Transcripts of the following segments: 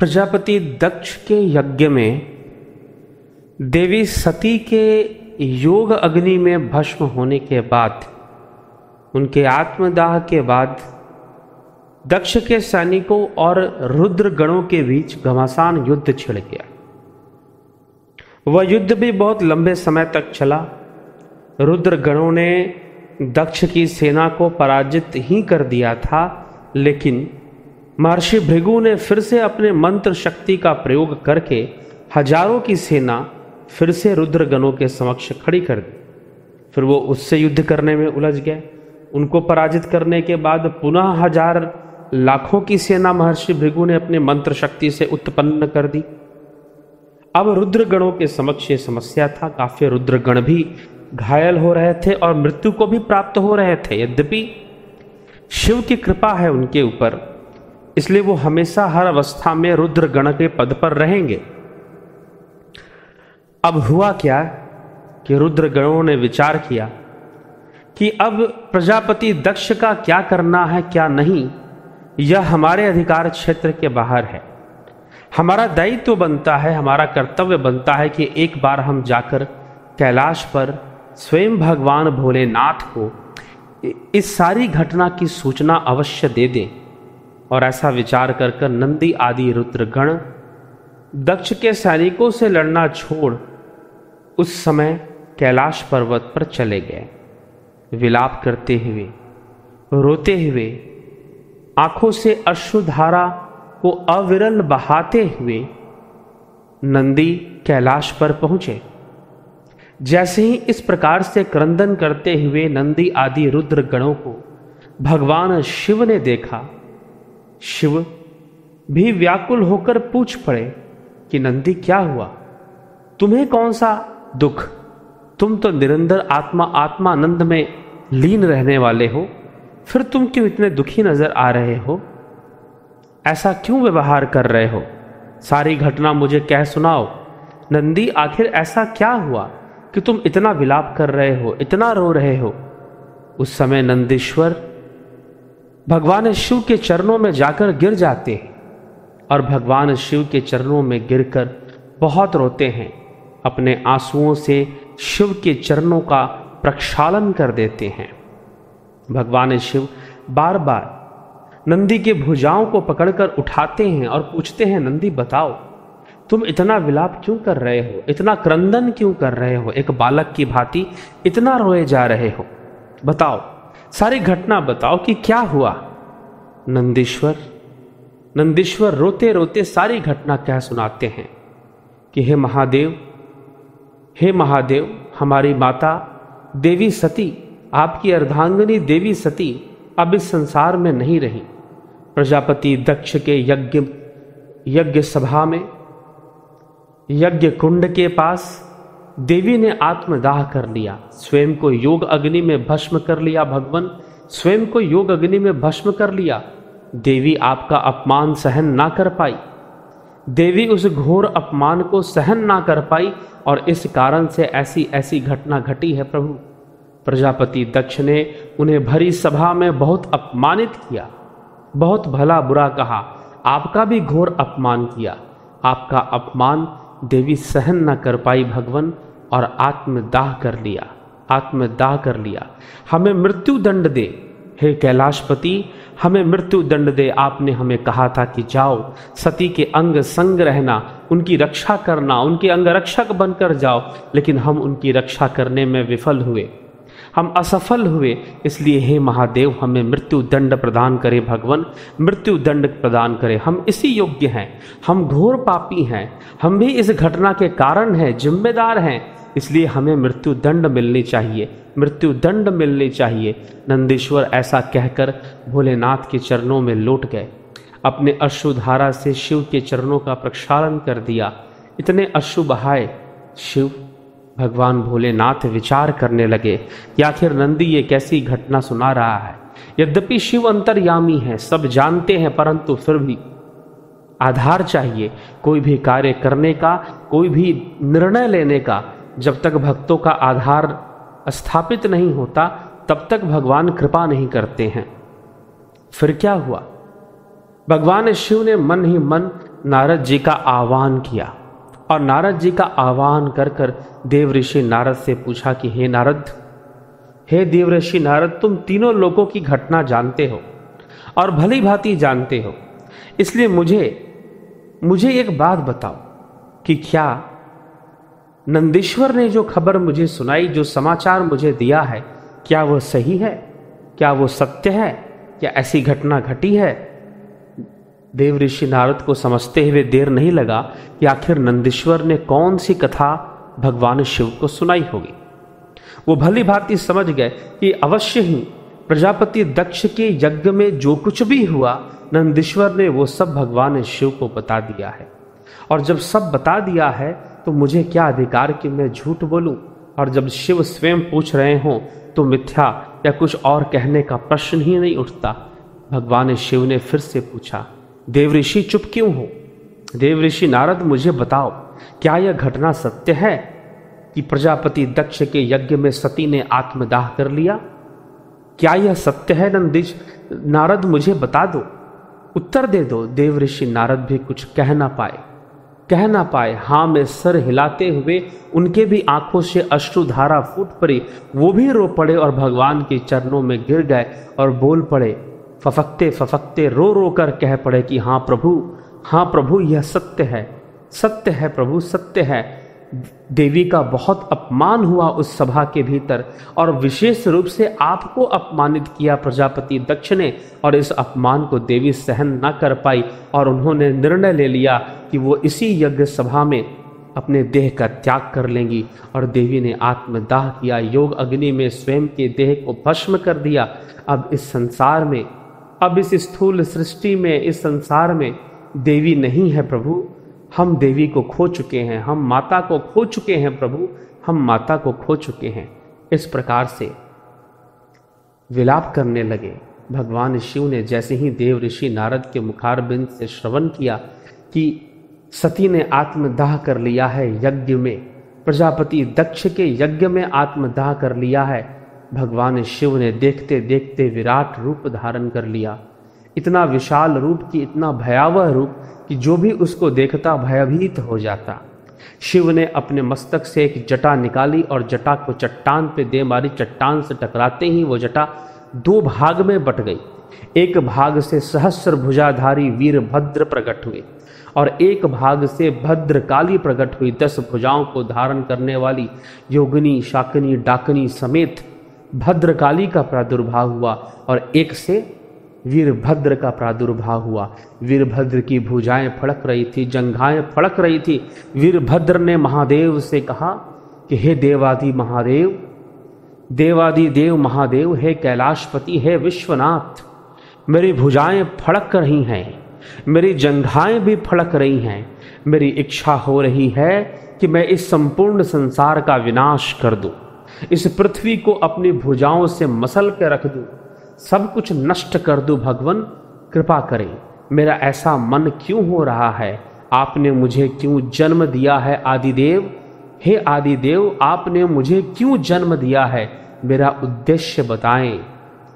प्रजापति दक्ष के यज्ञ में देवी सती के योग अग्नि में भस्म होने के बाद, उनके आत्मदाह के बाद, दक्ष के सैनिकों और रुद्र गणों के बीच घमासान युद्ध छिड़ गया। वह युद्ध भी बहुत लंबे समय तक चला। रुद्र गणों ने दक्ष की सेना को पराजित ही कर दिया था, लेकिन महर्षि भृगु ने फिर से अपने मंत्र शक्ति का प्रयोग करके हज़ारों की सेना फिर से रुद्रगणों के समक्ष खड़ी कर दी। फिर वो उससे युद्ध करने में उलझ गए। उनको पराजित करने के बाद पुनः हज़ार लाखों की सेना महर्षि भृगु ने अपने मंत्र शक्ति से उत्पन्न कर दी। अब रुद्रगणों के समक्ष ये समस्या था। काफ़ी रुद्रगण भी घायल हो रहे थे और मृत्यु को भी प्राप्त हो रहे थे। यद्यपि शिव की कृपा है उनके ऊपर इसलिए वो हमेशा हर अवस्था में रुद्र गण के पद पर रहेंगे। अब हुआ क्या कि रुद्र गणों ने विचार किया कि अब प्रजापति दक्ष का क्या करना है, क्या नहीं, यह हमारे अधिकार क्षेत्र के बाहर है। हमारा दायित्व तो बनता है, हमारा कर्तव्य बनता है कि एक बार हम जाकर कैलाश पर स्वयं भगवान भोलेनाथ को इस सारी घटना की सूचना अवश्य दे दें। और ऐसा विचार कर कर नंदी आदि रुद्रगण दक्ष के सैनिकों से लड़ना छोड़ उस समय कैलाश पर्वत पर चले गए। विलाप करते हुए, रोते हुए, आँखों से अश्रुधारा को अविरल बहाते हुए नंदी कैलाश पर पहुँचे। जैसे ही इस प्रकार से क्रंदन करते हुए नंदी आदि रुद्र गणों को भगवान शिव ने देखा शिव भी व्याकुल होकर पूछ पड़े कि नंदी क्या हुआ? तुम्हें कौन सा दुख? तुम तो निरंतर आत्मा आत्मानंद में लीन रहने वाले हो। फिर तुम क्यों इतने दुखी नज़र आ रहे हो? ऐसा क्यों व्यवहार कर रहे हो? सारी घटना मुझे कह सुनाओ। नंदी, आखिर ऐसा क्या हुआ कि तुम इतना विलाप कर रहे हो, इतना रो रहे हो? उस समय नंदीश्वर भगवान शिव के चरणों में जाकर गिर जाते हैं और भगवान शिव के चरणों में गिरकर बहुत रोते हैं। अपने आंसुओं से शिव के चरणों का प्रक्षालन कर देते हैं। भगवान शिव बार बार नंदी के भुजाओं को पकड़कर उठाते हैं और पूछते हैं, नंदी, बताओ, तुम इतना विलाप क्यों कर रहे हो? इतना क्रंदन क्यों कर रहे हो? एक बालक की भांति इतना रोए जा रहे हो। बताओ सारी घटना बताओ कि क्या हुआ? नंदीश्वर नंदीश्वर रोते रोते सारी घटना कह सुनाते हैं कि हे महादेव हे महादेव, हमारी माता, देवी सती, आपकी अर्धांगनी देवी सती अब इस संसार में नहीं रही। प्रजापति दक्ष के यज्ञ यज्ञ सभा में, यज्ञ कुंड के पास देवी ने आत्मदाह कर लिया। स्वयं को योग अग्नि में भस्म कर लिया भगवान। स्वयं को योग अग्नि में भस्म कर लिया। देवी आपका अपमान सहन ना कर पाई। देवी उस घोर अपमान को सहन ना कर पाई और इस कारण से ऐसी ऐसी घटना घटी है प्रभु। प्रजापति दक्ष ने उन्हें भरी सभा में बहुत अपमानित किया। बहुत भला बुरा कहा। आपका भी घोर अपमान किया। आपका अपमान देवी सहन न कर पाई भगवान। और आत्मदाह कर लिया, आत्मदाह कर लिया। हमें मृत्यु दंड दे, हे कैलाशपति, हमें मृत्यु दंड दे। आपने हमें कहा था कि जाओ, सती के अंग संग रहना, उनकी रक्षा करना, उनके अंग रक्षक बनकर जाओ। लेकिन हम उनकी रक्षा करने में विफल हुए। हम असफल हुए, इसलिए हे महादेव, हमें मृत्यु दंड प्रदान करे भगवान मृत्यु दंड प्रदान करे। हम इसी योग्य हैं, हम घोर पापी हैं, हम भी इस घटना के कारण हैं, जिम्मेदार हैं, इसलिए हमें मृत्यु दंड मिलनी चाहिए मृत्यु दंड मिलनी चाहिए। नंदीश्वर ऐसा कहकर भोलेनाथ के चरणों में लौट गए। अपने अश्रुधारा से शिव के चरणों का प्रक्षालन कर दिया। इतने अश्रु बहाए शिव भगवान भोलेनाथ विचार करने लगे, कि आखिर नंदी, ये कैसी घटना सुना रहा है? यद्यपि शिव अंतर्यामी है, सब जानते हैं, परंतु फिर भी आधार चाहिए, कोई भी कार्य करने का, कोई भी निर्णय लेने का। जब तक भक्तों का आधार स्थापित नहीं होता, तब तक भगवान कृपा नहीं करते हैं। फिर क्या हुआ? भगवान शिव ने मन ही मन नारद जी का आह्वान किया। और नारद जी का आह्वान कर कर देव ऋषि नारद से पूछा कि, हे नारद, हे देव ऋषि नारद, तुम तीनों लोगों की घटना जानते हो और भली भांति जानते हो। इसलिए मुझे मुझे एक बात बताओ कि क्या नंदीश्वर ने जो खबर मुझे सुनाई, जो समाचार मुझे दिया है, क्या वो सही है? क्या वो सत्य है? क्या ऐसी घटना घटी है? देव ऋषि नारद को समझते हुए देर नहीं लगा कि आखिर नंदीश्वर ने कौन सी कथा भगवान शिव को सुनाई होगी। वो भली भांति समझ गए कि अवश्य ही प्रजापति दक्ष के यज्ञ में जो कुछ भी हुआ, नंदीश्वर ने वो सब भगवान शिव को बता दिया है। और जब सब बता दिया है तो मुझे क्या अधिकार कि मैं झूठ बोलूँ? और जब शिव स्वयं पूछ रहे हों तो मिथ्या या कुछ और कहने का प्रश्न ही नहीं उठता। भगवान शिव ने फिर से पूछा देव ऋषि चुप क्यों हो? देव ऋषि नारद, मुझे बताओ, क्या यह घटना सत्य है कि प्रजापति दक्ष के यज्ञ में सती ने आत्मदाह कर लिया? क्या यह सत्य है नंदिश नारद, मुझे बता दो। उत्तर दे दो। देव ऋषि नारद भी कुछ कह ना पाए। कह ना पाए। हाँ में सर हिलाते हुए उनके भी आँखों से अश्रुधारा फूट पड़ी। वो भी रो पड़े और भगवान के चरणों में गिर गए और बोल पड़े फफकते फफकते रो रो कर कह पड़े कि हाँ प्रभु हाँ प्रभु, यह सत्य है सत्य है प्रभु, सत्य है। देवी का बहुत अपमान हुआ उस सभा के भीतर और विशेष रूप से आपको अपमानित किया प्रजापति दक्ष ने और इस अपमान को देवी सहन न कर पाई और उन्होंने निर्णय ले लिया कि वो इसी यज्ञ सभा में अपने देह का त्याग कर लेंगी और देवी ने आत्मदाह किया, योग अग्नि में स्वयं के देह को भस्म कर दिया। अब इस संसार में अब इस स्थूल सृष्टि में, इस संसार में देवी नहीं है प्रभु। हम देवी को खो चुके हैं, हम माता को खो चुके हैं प्रभु, हम माता को खो चुके हैं। इस प्रकार से विलाप करने लगे। भगवान शिव ने जैसे ही देव ऋषि नारद के मुखारबिंद से श्रवण किया कि सती ने आत्मदाह कर लिया है यज्ञ में, प्रजापति दक्ष के यज्ञ में आत्मदाह कर लिया है भगवान शिव ने देखते देखते विराट रूप धारण कर लिया। इतना विशाल रूप कि, इतना भयावह रूप कि जो भी उसको देखता, भयभीत हो जाता। शिव ने अपने मस्तक से एक जटा निकाली और जटा को चट्टान पे दे मारी। चट्टान से टकराते ही वो जटा दो भाग में बट गई। एक भाग से सहस्र भुजाधारी वीरभद्र प्रकट हुए और एक भाग से भद्रकाली प्रकट हुई। दस भुजाओं को धारण करने वाली योगिनी, शाकिनी, डाकनी समेत भद्रकाली का प्रादुर्भाव हुआ और एक से वीरभद्र का प्रादुर्भाव हुआ। वीरभद्र की भुजाएँ फड़क रही थी, जंघाएँ फड़क रही थी। वीरभद्र ने महादेव से कहा कि, हे देवादि महादेव, देवादि देव महादेव, हे कैलाशपति, हे विश्वनाथ, मेरी भुजाएँ फड़क रही हैं, मेरी जंघाएँ भी फड़क रही हैं। मेरी इच्छा हो रही है कि मैं इस संपूर्ण संसार का विनाश कर दूँ। इस पृथ्वी को अपनी भुजाओं से मसल के रख दूँ। सब कुछ नष्ट कर दूँ भगवान, कृपा करें। मेरा ऐसा मन क्यों हो रहा है? आपने मुझे क्यों जन्म दिया है, आदिदेव? हे आदिदेव, आपने मुझे क्यों जन्म दिया है? मेरा उद्देश्य बताएँ।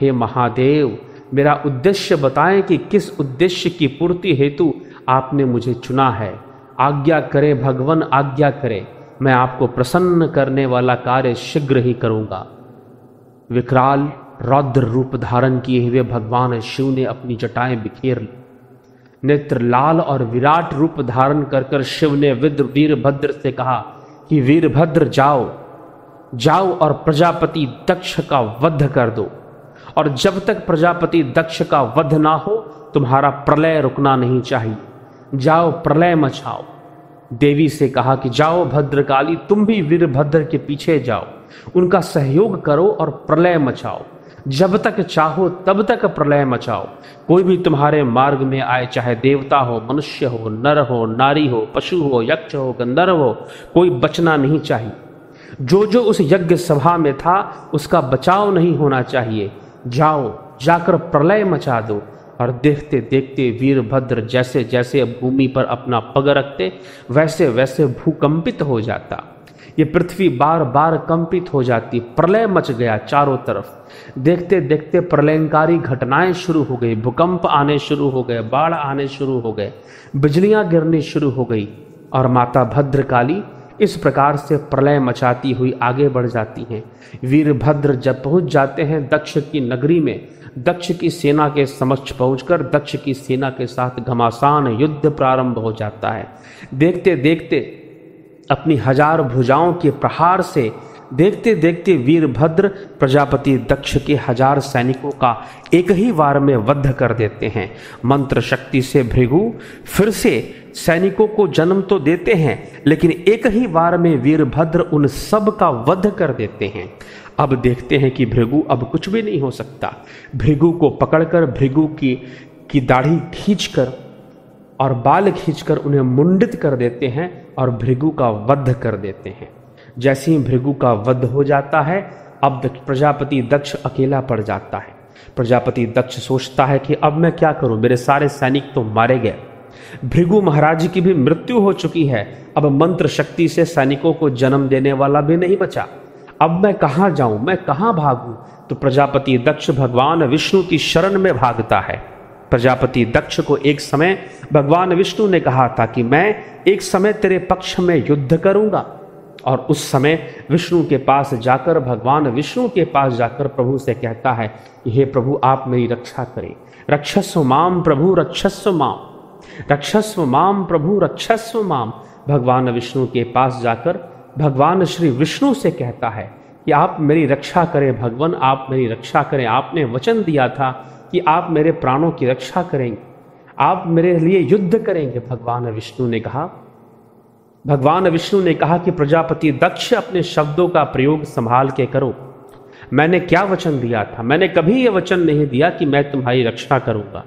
हे महादेव, मेरा उद्देश्य बताएँ कि किस उद्देश्य की पूर्ति हेतु आपने मुझे चुना है। आज्ञा करे भगवान, आज्ञा करे। मैं आपको प्रसन्न करने वाला कार्य शीघ्र ही करूँगा। विकराल रौद्र रूप धारण किए हुए भगवान शिव ने अपनी जटाएँ बिखेर ली। नेत्र लाल और विराट रूप धारण कर कर शिव ने विद्र वीरभद्र से कहा कि वीरभद्र जाओ जाओ और प्रजापति दक्ष का वध कर दो। और जब तक प्रजापति दक्ष का वध ना हो, तुम्हारा प्रलय रुकना नहीं चाहिए। जाओ, प्रलय मचाओ। देवी से कहा कि जाओ भद्रकाली, तुम भी वीरभद्र के पीछे जाओ। उनका सहयोग करो और प्रलय मचाओ। जब तक चाहो, तब तक प्रलय मचाओ। कोई भी तुम्हारे मार्ग में आए, चाहे देवता हो, मनुष्य हो, नर हो, नारी हो, पशु हो, यक्ष हो, गंधर्व हो, कोई बचना नहीं चाहिए। जो जो उस यज्ञ सभा में था, उसका बचाव नहीं होना चाहिए। जाओ, जाकर प्रलय मचा दो। और देखते देखते वीरभद्र जैसे जैसे भूमि पर अपना पग रखते, वैसे वैसे भूकंपित हो जाता। ये पृथ्वी बार बार कंपित हो जाती, प्रलय मच गया चारों तरफ़। देखते देखते प्रलयंकारी घटनाएँ शुरू हो गई, भूकंप आने शुरू हो गए, बाढ़ आने शुरू हो गए, बिजलियाँ गिरनी शुरू हो गई और माता भद्रकाली इस प्रकार से प्रलय मचाती हुई आगे बढ़ जाती हैं। वीरभद्र जब पहुँच जाते हैं दक्ष की नगरी में दक्ष की सेना के समक्ष पहुंचकर दक्ष की सेना के साथ घमासान युद्ध प्रारंभ हो जाता है। देखते देखते अपनी हज़ार भुजाओं के प्रहार से देखते देखते वीरभद्र प्रजापति दक्ष के हज़ार सैनिकों का एक ही वार में वध कर देते हैं। मंत्र शक्ति से भृगु, फिर से सैनिकों को जन्म तो देते हैं, लेकिन एक ही वार में वीरभद्र उन सब का वध कर देते हैं। अब देखते हैं कि भृगु अब कुछ भी नहीं हो सकता। भृगु को पकड़कर, भृगु की की दाढ़ी खींचकर और बाल खींचकर उन्हें मुंडित कर देते हैं और भृगु का वध कर देते हैं। जैसे ही भृगु का वध हो जाता है, अब प्रजापति दक्ष अकेला पड़ जाता है। प्रजापति दक्ष सोचता है कि अब मैं क्या करूँ? मेरे सारे सैनिक तो मारे गए। भृगु महाराज की भी मृत्यु हो चुकी है। अब मंत्र शक्ति से सैनिकों को जन्म देने वाला भी नहीं बचा। अब मैं कहाँ जाऊँ? मैं कहाँ भागूं? तो प्रजापति दक्ष भगवान विष्णु की शरण में भागता है। प्रजापति दक्ष को एक समय भगवान विष्णु ने कहा था कि मैं एक समय तेरे पक्ष में युद्ध करूँगा और उस समय विष्णु के पास जाकर, भगवान विष्णु के पास जाकर प्रभु से कहता है कि, हे प्रभु, आप मेरी रक्षा करें। रक्षस्व माम प्रभु, रक्षस्व माम। रक्षस्व माम प्रभु, रक्षस्व माम। भगवान विष्णु के पास जाकर भगवान श्री विष्णु से कहता है कि आप मेरी रक्षा करें, भगवान, आप मेरी रक्षा करें। आपने वचन दिया था कि आप मेरे प्राणों की रक्षा करेंगे। आप मेरे लिए युद्ध करेंगे, भगवान विष्णु ने कहा। भगवान विष्णु ने कहा कि प्रजापति, दक्ष अपने शब्दों का प्रयोग संभाल के करो। मैंने क्या वचन दिया था? मैंने कभी यह वचन नहीं दिया कि मैं तुम्हारी रक्षा करूँगा।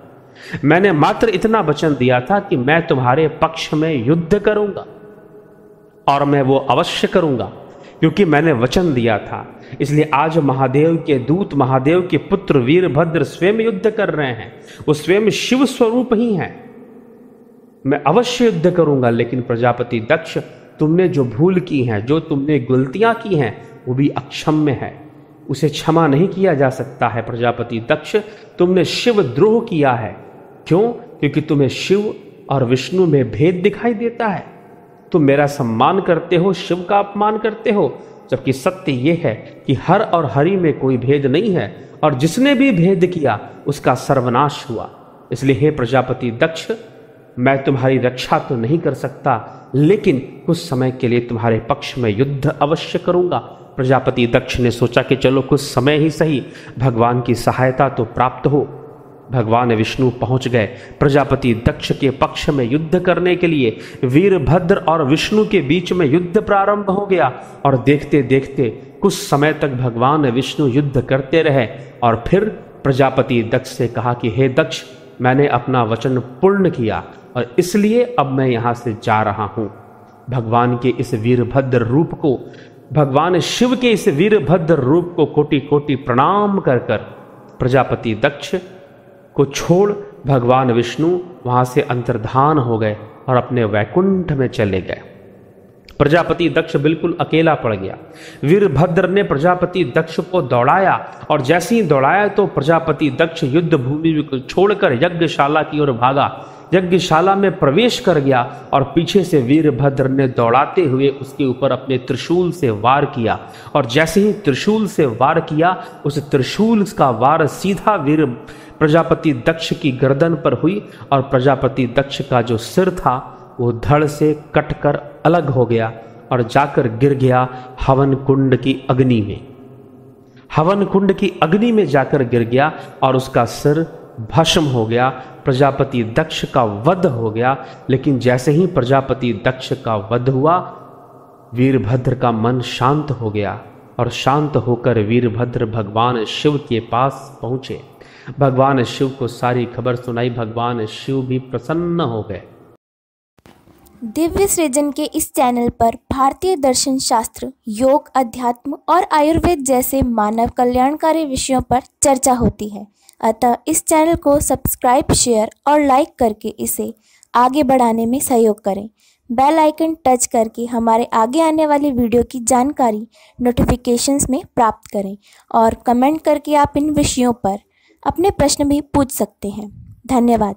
मैंने मात्र इतना वचन दिया था कि मैं तुम्हारे पक्ष में युद्ध करूँगा। और मैं वो अवश्य करूँगा, क्योंकि मैंने वचन दिया था। इसलिए आज महादेव के दूत, महादेव के पुत्र वीरभद्र स्वयं युद्ध कर रहे हैं। वो स्वयं शिव स्वरूप ही हैं। मैं अवश्य युद्ध करूँगा, लेकिन प्रजापति दक्ष, तुमने जो भूल की है, जो तुमने गलतियाँ की हैं, वो भी अक्षम्य है। उसे क्षमा नहीं किया जा सकता है, प्रजापति दक्ष, तुमने शिव द्रोह किया है। क्यों? क्योंकि तुम्हें शिव और विष्णु में भेद दिखाई देता है। तुम मेरा सम्मान करते हो, शिव का अपमान करते हो, जबकि सत्य यह है कि हर और हरि में कोई भेद नहीं है, और जिसने भी भेद किया, उसका सर्वनाश हुआ। इसलिए हे प्रजापति दक्ष, मैं तुम्हारी रक्षा तो नहीं कर सकता, लेकिन कुछ समय के लिए तुम्हारे पक्ष में युद्ध अवश्य करूँगा। प्रजापति दक्ष ने सोचा कि चलो कुछ समय ही सही, भगवान की सहायता तो प्राप्त हो। भगवान विष्णु पहुँच गए। प्रजापति दक्ष के पक्ष में युद्ध करने के लिए वीरभद्र और विष्णु के बीच में युद्ध प्रारंभ हो गया और देखते देखते कुछ समय तक भगवान विष्णु युद्ध करते रहे और फिर प्रजापति दक्ष से कहा कि, हे दक्ष, मैंने अपना वचन पूर्ण किया और इसलिए अब मैं यहाँ से जा रहा हूँ। भगवान के इस वीरभद्र रूप को, भगवान शिव के इस वीरभद्र रूप को कोटि कोटि प्रणाम कर कर प्रजापति दक्ष को छोड़ भगवान विष्णु वहाँ से अंतर्धान हो गए और अपने वैकुंठ में चले गए। प्रजापति दक्ष बिल्कुल अकेला पड़ गया। वीरभद्र ने प्रजापति दक्ष को दौड़ाया और जैसे ही दौड़ाया तो प्रजापति दक्ष युद्ध भूमि को छोड़कर यज्ञशाला की ओर भागा। यज्ञशाला में प्रवेश कर गया और पीछे से वीरभद्र ने दौड़ाते हुए उसके ऊपर अपने त्रिशूल से वार किया और जैसे ही त्रिशूल से वार किया, उस त्रिशूल का वार सीधा वीर प्रजापति दक्ष की गर्दन पर हुई और प्रजापति दक्ष का जो सिर था, वो धड़ से कटकर अलग हो गया और जाकर गिर गया हवन कुंड की अग्नि में। हवन कुंड की अग्नि में जाकर गिर गया और उसका सिर भस्म हो गया, प्रजापति दक्ष का वध हो गया। लेकिन जैसे ही प्रजापति दक्ष का वध हुआ, वीरभद्र का मन शांत हो गया और शांत होकर वीरभद्र भगवान शिव के पास पहुँचे। भगवान शिव को सारी खबर सुनाई, भगवान शिव भी प्रसन्न हो गए। दिव्य सृजन के इस चैनल पर भारतीय दर्शन शास्त्र, योग, अध्यात्म और आयुर्वेद जैसे मानव कल्याणकारी विषयों पर चर्चा होती है। अतः इस चैनल को सब्सक्राइब, शेयर और लाइक करके इसे आगे बढ़ाने में सहयोग करें। बेल आइकन टच करके हमारे आगे आने वाली वीडियो की जानकारी नोटिफिकेशंस में प्राप्त करें और कमेंट करके आप इन विषयों पर अपने प्रश्न भी पूछ सकते हैं। धन्यवाद।